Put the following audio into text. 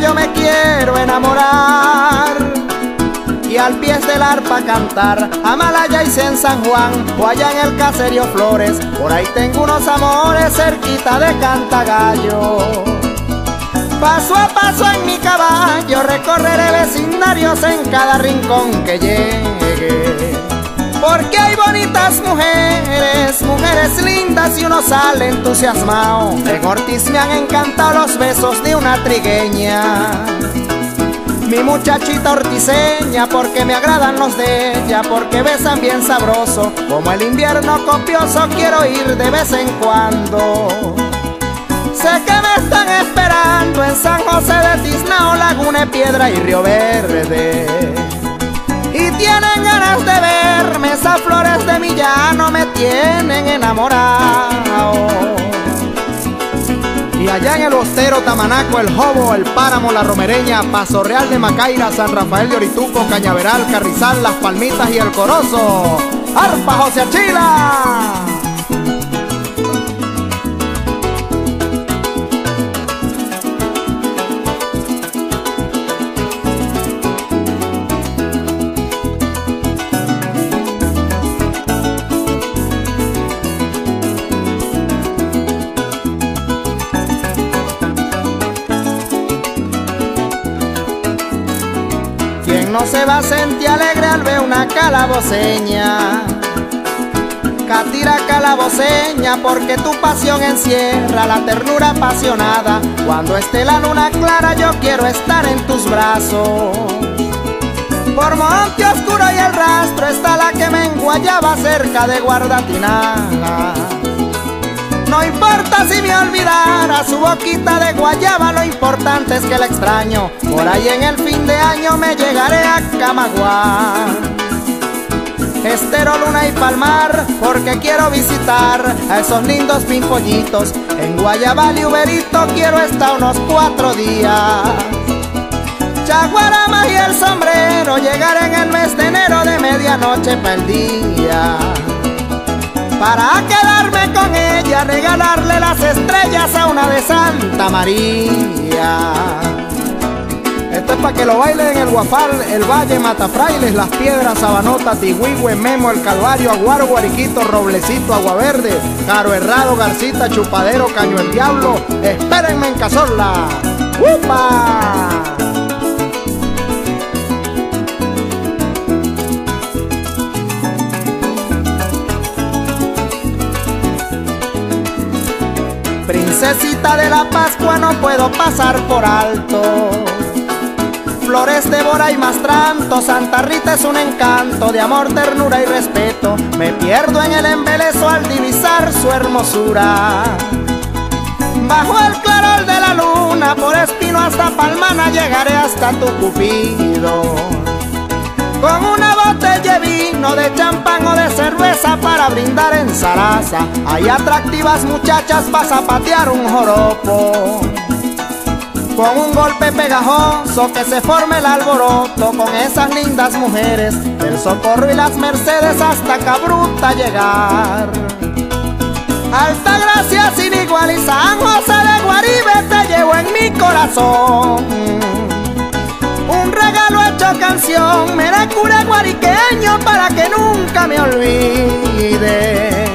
yo me quiero enamorar. Y al pie del arpa cantar Amalaya y en San Juan o allá en el caserío Flores por ahí tengo unos amores cerquita de Cantagallo. Paso a paso en mi caballo recorreré vecindarios en cada rincón que llegue. Porque hay bonitas mujeres, mujeres lindas y uno sale entusiasmado. En Ortiz me han encantado los besos de una trigueña. Mi muchachita orticeña, porque me agradan los de ella, porque besan bien sabroso. Como el invierno copioso, quiero ir de vez en cuando. Sé que me están esperando en San José de Tiznao, Laguna Piedra y Río Verde. Y tienen de flores de mi llano me tienen enamorado. Y allá en el Ostero, Tamanaco, El Jobo, El Páramo, La Romereña, Paso Real de Macaira, San Rafael de Orituco, Cañaveral, Carrizal, Las Palmitas y El Corozo. ¡Arpa José Achila! No se va a sentir alegre al ver una calaboseña. Catira calaboseña porque tu pasión encierra la ternura apasionada. Cuando esté la luna clara yo quiero estar en tus brazos. Por monte oscuro y el rastro está la que me enguayaba cerca de Guardatinada. Si me olvidara su boquita de guayaba, lo importante es que la extraño. Por ahí en el fin de año me llegaré a Camagua. Estero, Luna y Palmar, porque quiero visitar a esos lindos pimpollitos. En Guayabal y Uberito quiero estar unos cuatro días. Chaguarama y el sombrero llegaré en el mes de enero de medianoche para el día para quedarme con ella, regalarle las estrellas a una de Santa María. Esto es para que lo bailen en el Guafal, el Valle, Matafrailes, Las Piedras, Sabanota, Tigüigüe, Memo, El Calvario, Aguaro, Guariquito, Roblecito, Agua Verde, Caro Herrado, Garcita, Chupadero, Caño el Diablo. Espérenme en Cazorla. ¡Upa! De la Pascua no puedo pasar por alto. Flores de Bora y Mastranto, Santa Rita es un encanto de amor, ternura y respeto. Me pierdo en el embeleso al divisar su hermosura. Bajo el clarol de la luna, por Espino hasta Palmana, llegaré hasta tu cupido. Con una botella de vino, de champán o de cerveza para brindar en Sarasa. Hay atractivas muchachas para zapatear un joropo. Con un golpe pegajoso que se forme el alboroto con esas lindas mujeres del Socorro y las Mercedes hasta Cabruta llegar. Alta gracia sin igual y San José de Guaribe te llevo en mi corazón canción, me da cura guariqueño para que nunca me olvide.